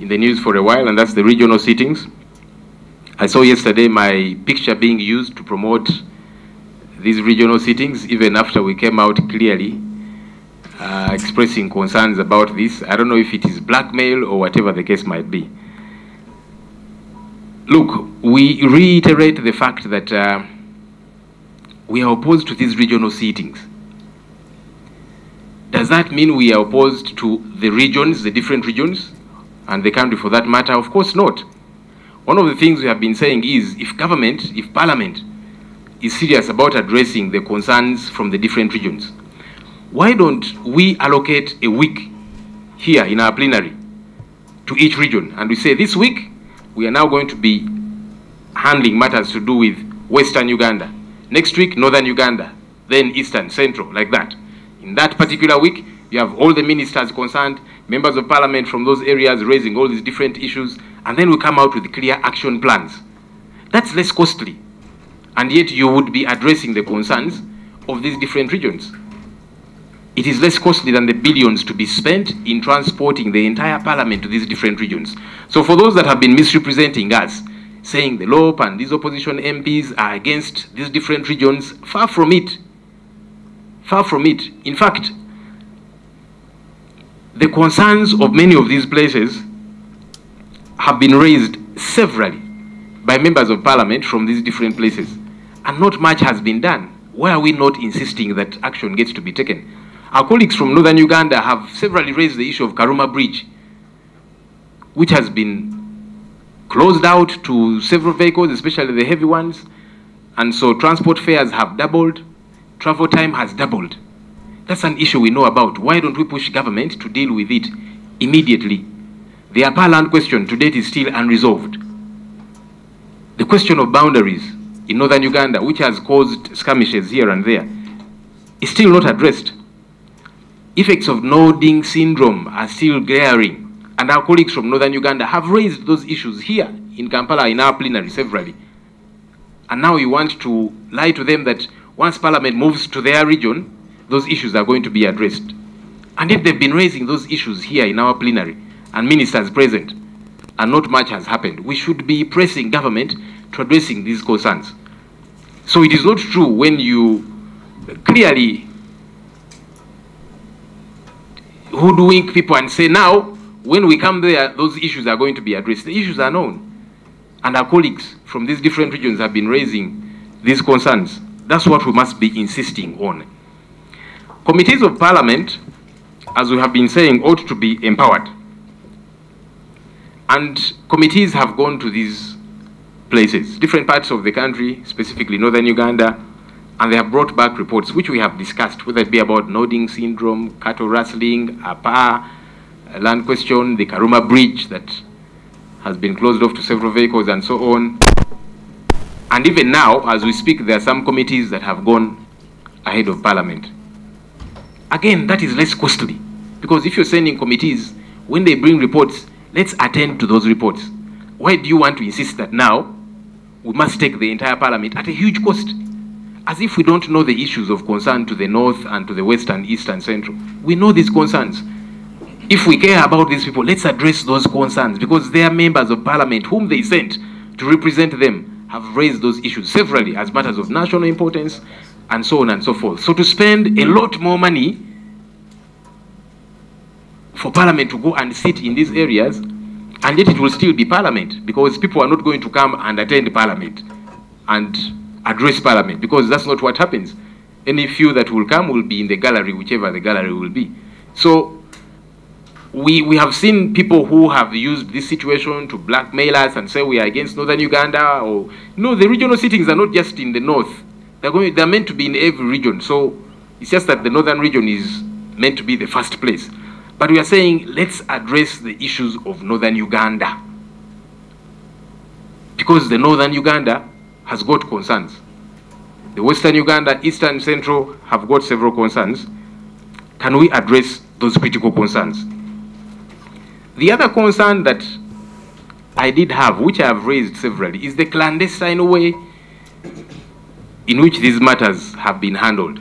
in the news for a while, and that's the regional sittings. I saw yesterday my picture being used to promote these regional sittings, even after we came out clearly uh, expressing concerns about this. I don't know if it is blackmail or whatever the case might be. Look, we reiterate the fact that uh, we are opposed to these regional sittings. Does that mean we are opposed to the regions, the different regions, and the country for that matter? Of course not. One of the things we have been saying is if government, if parliament is serious about addressing the concerns from the different regions, why don't we allocate a week here in our plenary to each region? And we say this week, we are now going to be handling matters to do with Western Uganda. Next week, Northern Uganda. Then Eastern, Central, like that. In that particular week, you have all the ministers concerned, members of parliament from those areas raising all these different issues, and then we come out with clear action plans. That's less costly. And yet you would be addressing the concerns of these different regions. It is less costly than the billions to be spent in transporting the entire parliament to these different regions. So for those that have been misrepresenting us, saying the LOP and these opposition MPs are against these different regions, far from it. Far from it. In fact, the concerns of many of these places have been raised severally by members of parliament from these different places. And not much has been done. Why are we not insisting that action gets to be taken? Our colleagues from northern Uganda have severally raised the issue of Karuma Bridge, which has been closed out to several vehicles, especially the heavy ones. And so transport fares have doubled, travel time has doubled. That's an issue we know about. Why don't we push government to deal with it immediately? The Apaa land question to date is still unresolved. The question of boundaries in northern Uganda, which has caused skirmishes here and there, is still not addressed effects of nodding syndrome are still glaring. And our colleagues from northern Uganda have raised those issues here in Kampala in our plenary severally. And now you want to lie to them that once parliament moves to their region, those issues are going to be addressed. And if they've been raising those issues here in our plenary and ministers present, and not much has happened. We should be pressing government to addressing these concerns. So it is not true when you clearly hoodwink people and say now, when we come there, those issues are going to be addressed. The issues are known. And our colleagues from these different regions have been raising these concerns. That's what we must be insisting on. Committees of parliament, as we have been saying, ought to be empowered. And committees have gone to these places, different parts of the country, specifically northern Uganda, and they have brought back reports which we have discussed, whether it be about nodding syndrome, cattle rustling, Apaa, uh, land question, the Karuma Bridge that has been closed off to several vehicles and so on. And even now, as we speak, there are some committees that have gone ahead of Parliament. Again, that is less costly because if you're sending committees, when they bring reports, let's attend to those reports. Why do you want to insist that now we must take the entire Parliament at a huge cost? as if we don't know the issues of concern to the north and to the west and east and central. We know these concerns. If we care about these people, let's address those concerns because they are members of parliament whom they sent to represent them have raised those issues severally as matters of national importance and so on and so forth. So to spend a lot more money for parliament to go and sit in these areas and yet it will still be parliament because people are not going to come and attend parliament and address parliament because that's not what happens. Any few that will come will be in the gallery, whichever the gallery will be. So we, we have seen people who have used this situation to blackmail us and say we are against northern Uganda or no, the regional sittings are not just in the north. They're going they're meant to be in every region. So it's just that the northern region is meant to be the first place. But we are saying let's address the issues of northern Uganda. Because the northern Uganda has got concerns. The Western Uganda, Eastern Central have got several concerns. Can we address those critical concerns? The other concern that I did have, which I have raised severally, is the clandestine way in which these matters have been handled.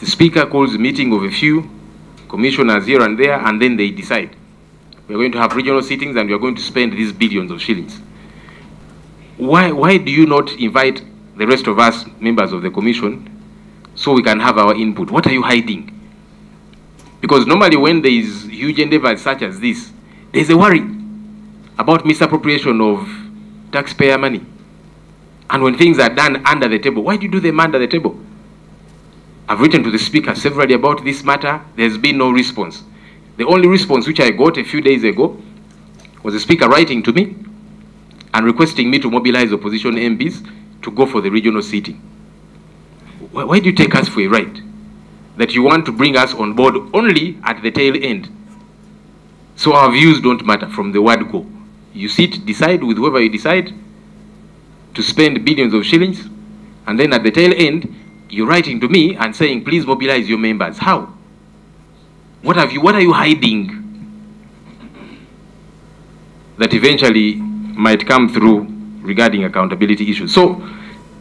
The Speaker calls a meeting of a few commissioners here and there, and then they decide. we are going to have regional sittings and we are going to spend these billions of shillings. Why, why do you not invite the rest of us, members of the commission, so we can have our input? What are you hiding? Because normally when there is huge endeavors such as this, there's a worry about misappropriation of taxpayer money. And when things are done under the table, why do you do them under the table? I've written to the speaker severally about this matter. There's been no response. The only response which I got a few days ago was the speaker writing to me and requesting me to mobilize opposition MPs to go for the regional sitting. Why, do you take us for a ride? That you want to bring us on board only at the tail end. So our views don't matter from the word go. You sit, decide with whoever you decide to spend billions of shillings, and then at the tail end, you're writing to me and saying, please mobilize your members. How? What have you, what are you hiding that eventually might come through regarding accountability issues? So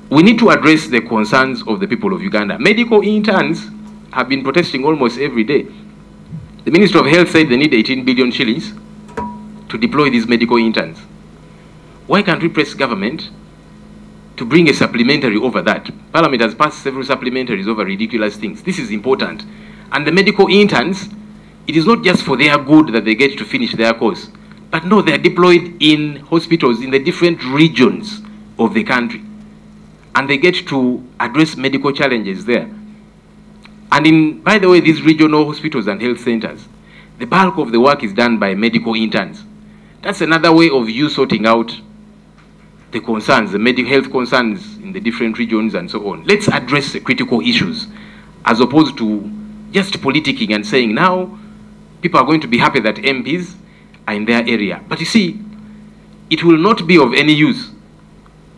we need to address the concerns of the people of Uganda. Medical interns have been protesting almost every day. The Minister of Health said they need 18 billion shillings to deploy these medical interns. Why can't we press government to bring a supplementary over that? Parliament has passed several supplementaries over ridiculous things. This is important. And the medical interns, it is not just for their good that they get to finish their course, but no, they're deployed in hospitals in the different regions of the country. And they get to address medical challenges there. And in, by the way, these regional hospitals and health centers, the bulk of the work is done by medical interns. That's another way of you sorting out the concerns, the medical health concerns in the different regions and so on. Let's address the critical issues as opposed to just politicking and saying now people are going to be happy that MPs are in their area. But you see, it will not be of any use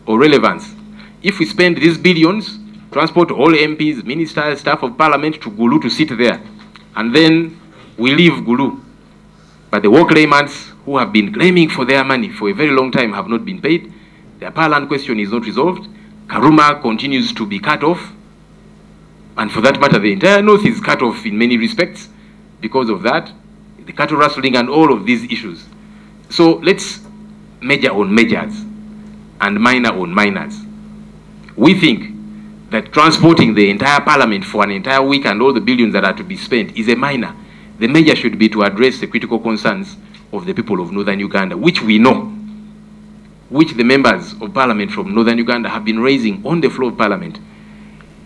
or relevance if we spend these billions, transport all MPs, ministers, staff of parliament to Gulu to sit there, and then we leave Gulu. But the war claimants who have been claiming for their money for a very long time have not been paid. Their Apaa land question is not resolved. Karuma continues to be cut off. And for that matter, the entire north is cut off in many respects because of that, the cattle rustling and all of these issues. So let's major on majors and minor on minors. We think that transporting the entire parliament for an entire week and all the billions that are to be spent is a minor. The major should be to address the critical concerns of the people of northern Uganda, which we know, which the members of parliament from northern Uganda have been raising on the floor of parliament.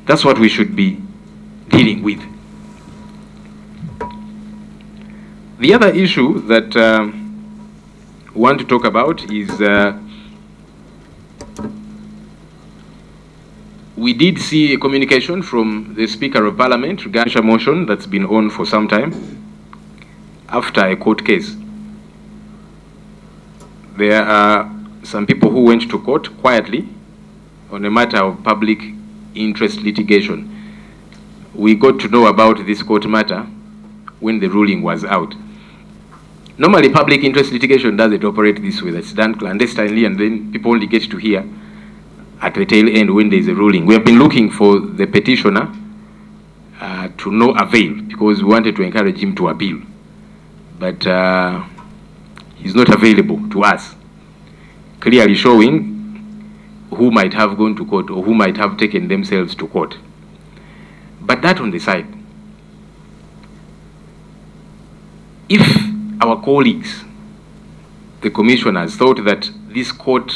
That's what we should be dealing with. The other issue that uh, we want to talk about is uh, we did see a communication from the Speaker of Parliament regarding a motion that's been on for some time after a court case. There are some people who went to court quietly on a matter of public interest litigation. We got to know about this court matter when the ruling was out. Normally, public interest litigation doesn't operate this way. That's done clandestinely, and then people only get to hear at the tail end when there is a ruling. We have been looking for the petitioner uh, to no avail because we wanted to encourage him to appeal. But uh, he's not available to us, clearly showing who might have gone to court or who might have taken themselves to court. But that on the side. If our colleagues, the commissioners, thought that this court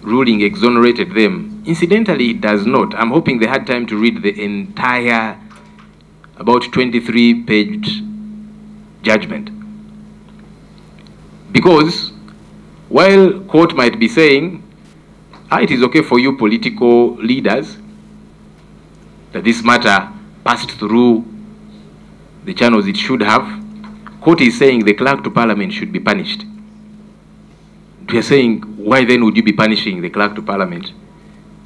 ruling exonerated them, incidentally, it does not. I'm hoping they had time to read the entire, about 23 page judgment. Because while court might be saying ah, it is okay for you political leaders that this matter passed through the channels it should have. Court is saying the clerk to parliament should be punished. We are saying, why then would you be punishing the clerk to parliament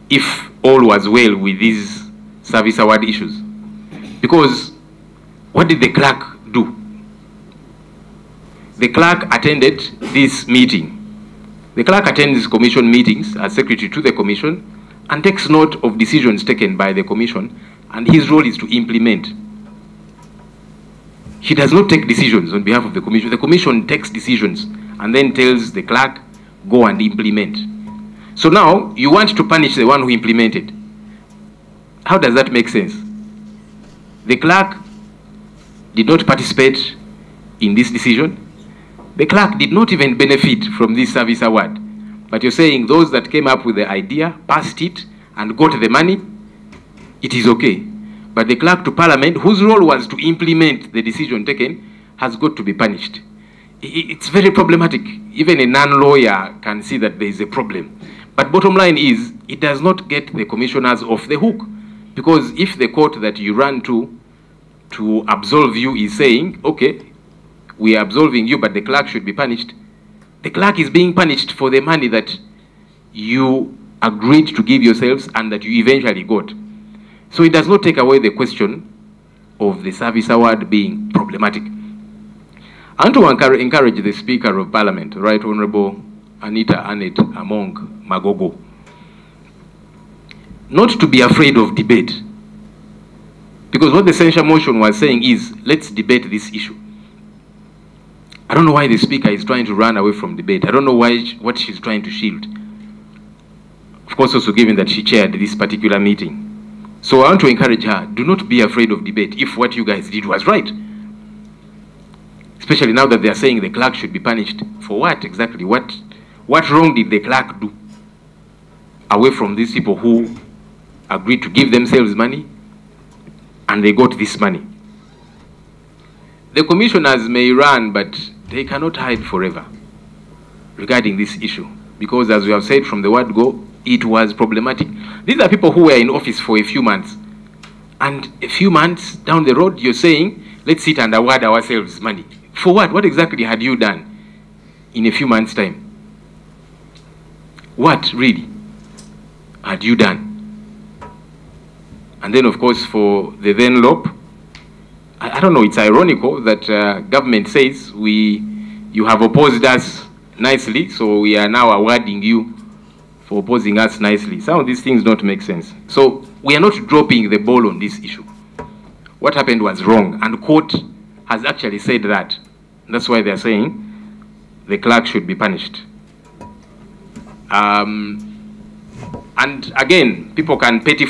if all was well with these service award issues? Because what did the clerk do? The clerk attended this meeting the clerk attends commission meetings as secretary to the commission and takes note of decisions taken by the commission, and his role is to implement. he does not take decisions on behalf of the commission. The commission takes decisions and then tells the clerk, go and implement. So now you want to punish the one who implemented. How does that make sense? The clerk did not participate in this decision. The clerk did not even benefit from this service award. But you're saying those that came up with the idea, passed it, and got the money, it is okay. But the clerk to parliament, whose role was to implement the decision taken, has got to be punished. It's very problematic. Even a non-lawyer can see that there is a problem. But bottom line is, it does not get the commissioners off the hook. Because if the court that you run to to absolve you is saying, okay, we are absolving you, but the clerk should be punished, the clerk is being punished for the money that you agreed to give yourselves and that you eventually got. So it does not take away the question of the service award being problematic. I want to encourage the Speaker of Parliament, Right Honorable Anita Annet Among Magogo, not to be afraid of debate. Because what the censure motion was saying is, let's debate this issue. I don't know why the speaker is trying to run away from debate. I don't know why what she's trying to shield. Of course, also given that she chaired this particular meeting. So I want to encourage her, do not be afraid of debate if what you guys did was right. Especially now that they are saying the clerk should be punished. For what exactly? What, what wrong did the clerk do? Away from these people who agreed to give themselves money and they got this money. The commissioners may run, but they cannot hide forever regarding this issue. Because as we have said from the word go, it was problematic. These are people who were in office for a few months. And a few months down the road, you're saying, let's sit and award ourselves money. For what? What exactly had you done in a few months' time? What, really, had you done? And then, of course, for the then LOP, I, I don't know, it's ironical that uh, government says we, you have opposed us nicely, so we are now awarding you for opposing us nicely. Some of these things don't make sense. So we are not dropping the ball on this issue. What happened was wrong, and court has actually said that. That's why they're saying the clerk should be punished. Um, and again, people can petty